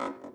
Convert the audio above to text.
you.